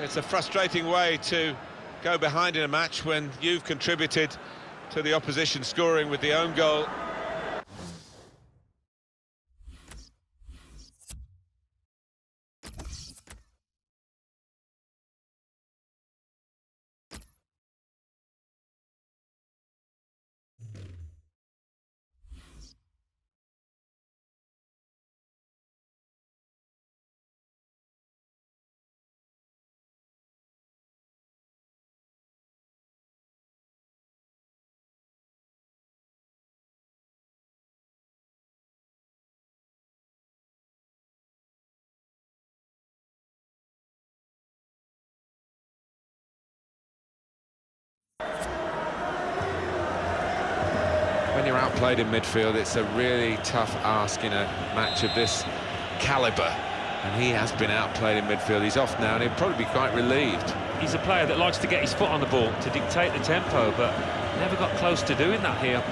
It's a frustrating way to go behind in a match when you've contributed to the opposition scoring with the own goal. You're outplayed in midfield, it's a really tough ask in a match of this calibre. And he has been outplayed in midfield. He's off now, and he'll probably be quite relieved. He's a player that likes to get his foot on the ball to dictate the tempo, but never got close to doing that here.